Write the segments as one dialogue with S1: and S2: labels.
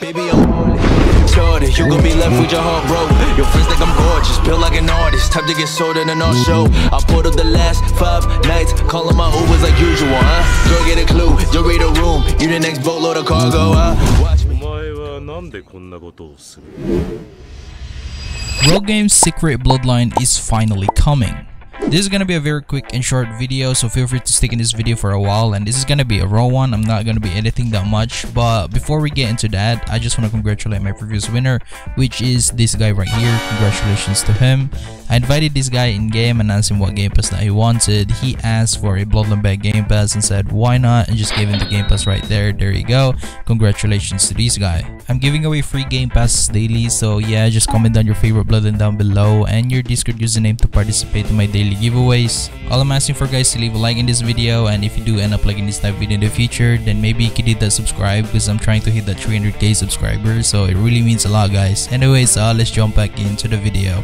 S1: Baby, I'm horny. Jordan, you gon' be left with your heart broke. Your friends think I'm gorgeous, feel like an artist. Time to get sold in an art show. I put up the last five nights, calling my Ubers like usual, huh? Girl, get a clue, you read a room. You the next boatload of cargo, huh? Watch me.
S2: Rogue Game's Secret Bloodline is finally coming. This is gonna be a very quick and short video, so feel free to stick in this video for a while. And this is gonna be a raw one. I'm not gonna be editing that much. But before we get into that, I just want to congratulate my previous winner, which is this guy right here. Congratulations to him. I invited this guy in game and asked him what game pass that he wanted. He asked for a Bloodline Bag game pass and said why not, and just gave him the game pass right there. There you go. Congratulations to this guy. I'm giving away free game passes daily, so yeah, just comment down your favorite Bloodline down below and your Discord username to participate in my daily giveaways. All I'm asking for guys to leave a like in this video and if you do end up liking this type of video in the future then maybe you could hit that subscribe because I'm trying to hit that 300k subscribers so it really means a lot guys. Anyways, uh, let's jump back into the video.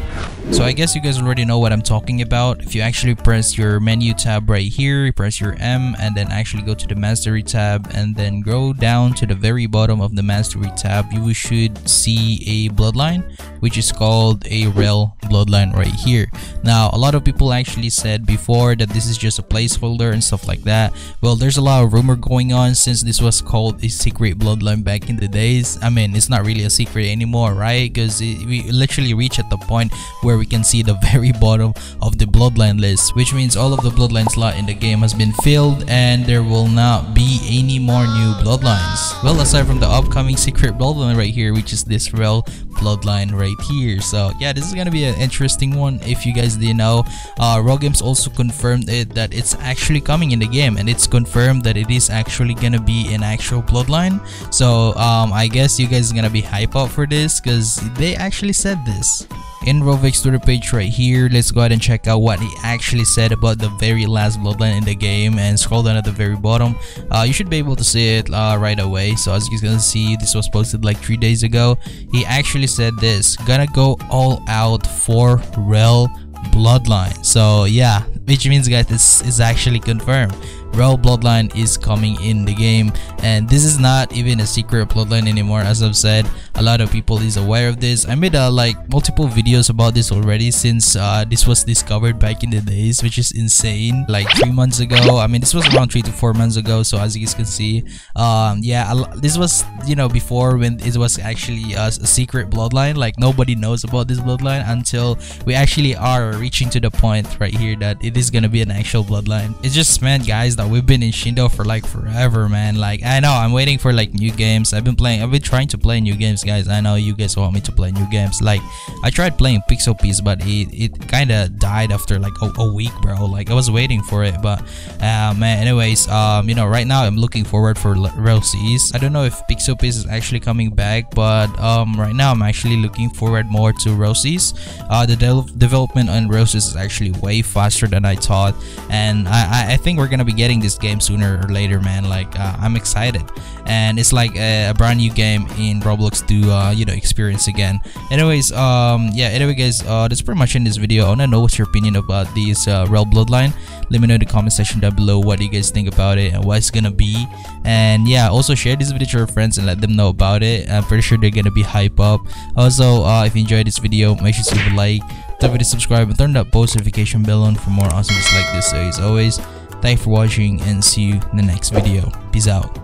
S2: So I guess you guys already know what I'm talking about. If you actually press your menu tab right here, you press your M and then actually go to the mastery tab and then go down to the very bottom of the mastery tab, you should see a bloodline which is called a rell bloodline right here. Now a lot of people actually said before that this is just a placeholder and stuff like that. Well there's a lot of rumor going on since this was called a secret bloodline back in the days. I mean it's not really a secret anymore right because we literally reach at the point where we can see the very bottom of the bloodline list which means all of the bloodline slot in the game has been filled and there will not be any more new bloodlines. Well aside from the upcoming secret bloodline right here which is this rell bloodline right here. So yeah this is gonna be an interesting one if you guys didn't know. Uh Rogue Games also confirmed it that it's actually coming in the game and it's confirmed that it is actually gonna be an actual bloodline. So um I guess you guys are gonna be hype up for this because they actually said this in Rovek's Twitter page right here, let's go ahead and check out what he actually said about the very last bloodline in the game and scroll down at the very bottom. Uh, you should be able to see it uh, right away. So as you can see, this was posted like 3 days ago. He actually said this, gonna go all out for Rell Bloodline. So yeah, which means guys this is actually confirmed. Rell Bloodline is coming in the game. And this is not even a secret bloodline anymore as I've said. A lot of people is aware of this. I made uh, like multiple videos about this already since uh, this was discovered back in the days which is insane. Like three months ago. I mean this was around three to four months ago so as you guys can see um yeah this was you know before when it was actually a, a secret bloodline. Like nobody knows about this bloodline until we actually are reaching to the point right here that it is gonna be an actual bloodline. It's just man guys we've been in Shindo for like forever, man. Like I know I'm waiting for like new games. I've been playing. I've been trying to play new games, guys. I know you guys want me to play new games. Like I tried playing Pixel Piece, but it it kind of died after like a, a, week, bro. Like I was waiting for it, but uh, man. Anyways, um, you know, right now I'm looking forward for Rell Seas. I don't know if Pixel Piece is actually coming back, but um, right now I'm actually looking forward more to Rell Seas. Uh, the de development on Rell Seas is actually way faster than I thought, and I I think we're gonna be getting this game sooner or later man. Like uh, i'm excited. And it's like a, a, brand new game in roblox to uh, you know experience again. Anyways um yeah anyway guys uh that's pretty much in this video. I want to know what's your opinion about this uh rell bloodline. Let me know in the comment section down below what you guys think about it and what it's gonna be. And yeah also share this video to your friends and let them know about it. I'm pretty sure they're gonna be hype up. Also uh if you enjoyed this video make sure to leave a like don't forget to subscribe and turn that post notification bell on for more awesome awesomeness like this. So as always Thanks for watching and see you in the next video. Peace out.